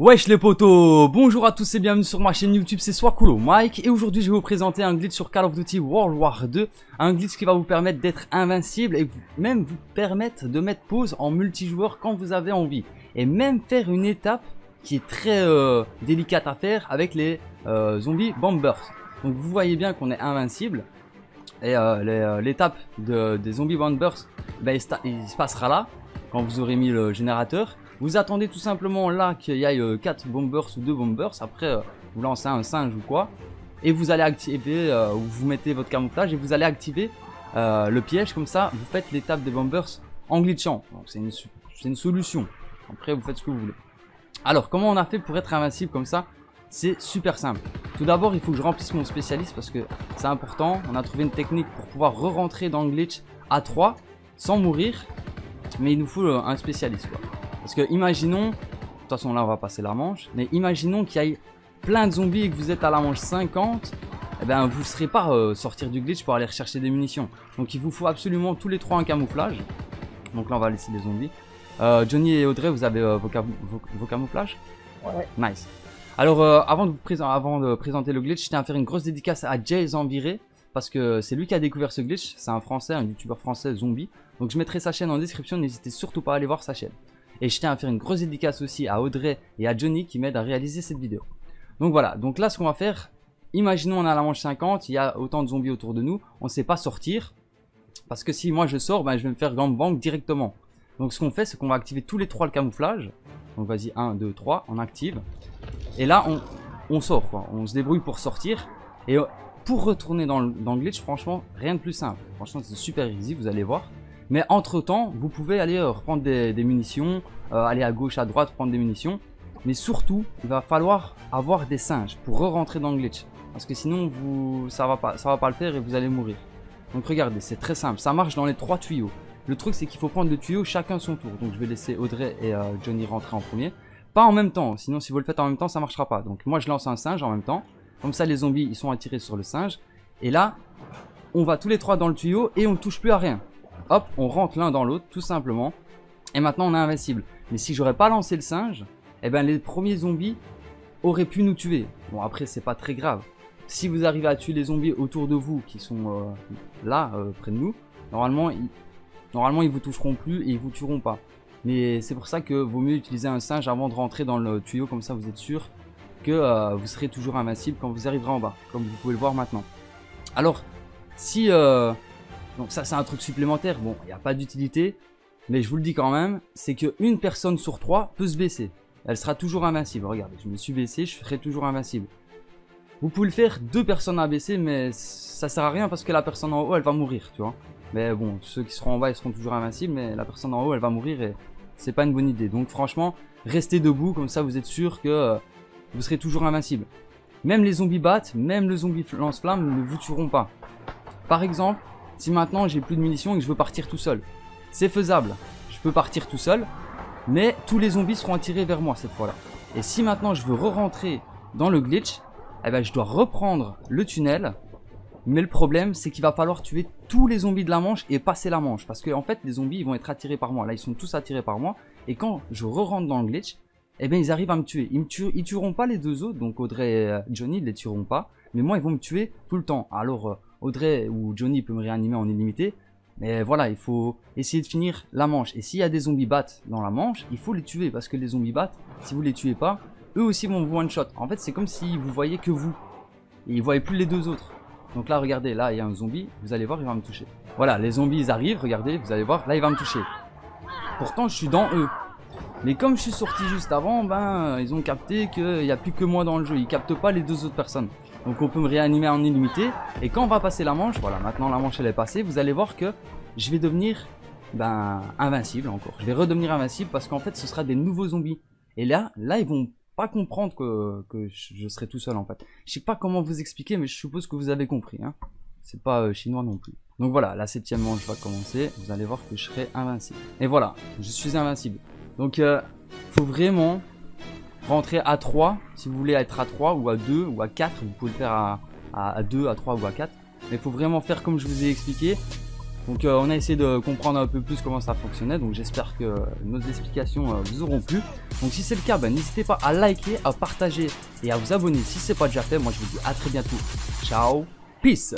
Wesh les potos, bonjour à tous et bienvenue sur ma chaîne YouTube, c'est Swakulo Mike et aujourd'hui je vais vous présenter un glitch sur Call of Duty World War 2, un glitch qui va vous permettre d'être invincible et même vous permettre de mettre pause en multijoueur quand vous avez envie et même faire une étape qui est très euh, délicate à faire avec les euh, zombies bombers. Donc vous voyez bien qu'on est invincible et euh, l'étape des zombies bombers, ben, il se passera là quand vous aurez mis le générateur vous attendez tout simplement là qu'il y ait 4 euh, bombers ou 2 bombers. Après, euh, vous lancez un singe ou quoi. Et vous allez activer, euh, ou vous mettez votre camouflage et vous allez activer le piège. Comme ça, vous faites l'étape des bombers en glitchant. C'est une, une solution. Après, vous faites ce que vous voulez. Alors, comment on a fait pour être invincible comme ça? C'est super simple. Tout d'abord, il faut que je remplisse mon spécialiste parce que c'est important. On a trouvé une technique pour pouvoir re-rentrer dans le glitch à 3 sans mourir. Mais il nous faut un spécialiste. Quoi. Parce que imaginons, de toute façon là on va passer la manche, mais imaginons qu'il y ait plein de zombies et que vous êtes à la manche 50, eh ben vous ne serez pas euh, sortir du glitch pour aller rechercher des munitions. Donc il vous faut absolument tous les trois un camouflage. Donc là on va laisser les zombies. Euh, Johnny et Audrey, vous avez euh, vos, camouflages? Ouais. Nice. Alors avant, de avant, de présenter le glitch, je tiens à faire une grosse dédicace à Jay Zambiré. Parce que c'est lui qui a découvert ce glitch, c'est un français, un youtubeur français zombie. Donc je mettrai sa chaîne en description, n'hésitez surtout pas à aller voir sa chaîne. Et je tiens à faire une grosse dédicace aussi à Audrey et à Johnny qui m'aident à réaliser cette vidéo. Donc voilà, donc là ce qu'on va faire, imaginons on a la manche 50, il y a autant de zombies autour de nous, on ne sait pas sortir. Parce que si moi je sors, ben, je vais me faire gangbang directement. Donc ce qu'on fait, c'est qu'on va activer tous les trois le camouflage. Donc vas-y, 1, 2, 3, on active. Et là, on, sort, quoi. on se débrouille pour sortir. Et euh, pour retourner dans dans le glitch, franchement, rien de plus simple. Franchement, c'est super easy, vous allez voir. Mais entre temps, vous pouvez aller euh, reprendre des, munitions, euh, aller à gauche, à droite, prendre des munitions. Mais surtout, il va falloir avoir des singes pour re-rentrer dans le glitch. Parce que sinon, vous, ça va pas, ça va pas le faire et vous allez mourir. Donc regardez, c'est très simple. Ça marche dans les trois tuyaux. Le truc, c'est qu'il faut prendre le tuyau chacun son tour. Donc je vais laisser Audrey et euh, Johnny rentrer en premier. Pas en même temps, sinon si vous le faites en même temps, ça marchera pas. Donc moi, je lance un singe en même temps. Comme ça, les zombies, ils sont attirés sur le singe. Et là, on va tous les trois dans le tuyau et on ne touche plus à rien. Hop, on rentre l'un dans l'autre, tout simplement. Et maintenant, on est invincible. Mais si j'aurais pas lancé le singe, eh ben les premiers zombies auraient pu nous tuer. Bon, après, c'est pas très grave. Si vous arrivez à tuer les zombies autour de vous, qui sont euh, là, euh, près de nous, normalement ils, normalement, vous toucheront plus et ils vous tueront pas. Mais c'est pour ça que vaut mieux utiliser un singe avant de rentrer dans le tuyau, comme ça vous êtes sûr que euh, vous serez toujours invincible quand vous arriverez en bas, comme vous pouvez le voir maintenant. Alors, si donc ça c'est un truc supplémentaire, bon, il n'y a pas d'utilité, mais je vous le dis quand même, c'est qu'une personne sur trois peut se baisser. Elle sera toujours invincible, regardez, je me suis baissé, je serai toujours invincible. Vous pouvez le faire deux personnes à baisser, mais ça sert à rien parce que la personne en haut, elle va mourir, tu vois. Mais bon, ceux qui seront en bas, ils seront toujours invincibles, mais la personne en haut, elle va mourir et c'est pas une bonne idée. Donc franchement, restez debout, comme ça vous êtes sûr que euh, vous serez toujours invincible. Même les zombies battent, même le zombie lance-flamme ne vous tueront pas. Par exemple, si maintenant j'ai plus de munitions et que je veux partir tout seul. C'est faisable, je peux partir tout seul, mais tous les zombies seront attirés vers moi cette fois-là. Et si maintenant je veux re-rentrer dans le glitch, eh ben je dois reprendre le tunnel. Mais le problème, c'est qu'il va falloir tuer tous les zombies de la manche et passer la manche. Parce que en fait, les zombies, vont être attirés par moi. Là, ils sont tous attirés par moi. Et quand je re-rentre dans le glitch, eh bien, ils arrivent à me tuer. Ils me tueront pas les deux autres. Donc Audrey et Johnny, ils les tueront pas. Mais moi, ils vont me tuer tout le temps. Alors, euh, Audrey ou Johnny peut me réanimer en illimité. Mais voilà, il faut essayer de finir la manche. Et s'il y a des zombies battent dans la manche, il faut les tuer. Parce que les zombies battent, si vous les tuez pas, eux aussi vont vous one-shot. En fait, c'est comme si vous voyez que vous. Et ils voyaient plus les deux autres. Donc là, regardez, là, il y a un zombie. Vous allez voir, il va me toucher. Voilà, les zombies, ils arrivent. Regardez, vous allez voir, là, il va me toucher. Pourtant, je suis dans eux. Mais comme je suis sorti juste avant, ben, ils ont capté qu'il n'y a plus que moi dans le jeu. Ils captent pas les deux autres personnes. Donc on peut me réanimer en illimité. Et quand on va passer la manche, voilà, maintenant la manche elle est passée, vous allez voir que je vais devenir ben, invincible encore. Je vais redevenir invincible parce qu'en fait ce sera des nouveaux zombies. Et là, là ils vont pas comprendre que, que je serai tout seul en fait. Je sais pas comment vous expliquer, mais je suppose que vous avez compris. Hein. C'est pas euh, chinois non plus. Donc voilà, la septième manche va commencer. Vous allez voir que je serai invincible. Et voilà, je suis invincible. Donc euh, faut vraiment rentrer à 3, si vous voulez être à 3 ou à 2 ou à 4, vous pouvez le faire à, à, 2, à 3 ou à 4. Mais il faut vraiment faire comme je vous ai expliqué. Donc euh, on a essayé de comprendre un peu plus comment ça fonctionnait, donc j'espère que nos explications euh, vous auront plu. Donc si c'est le cas, ben, n'hésitez pas à liker, à partager et à vous abonner si c'est pas déjà fait. Moi je vous dis à très bientôt. Ciao, peace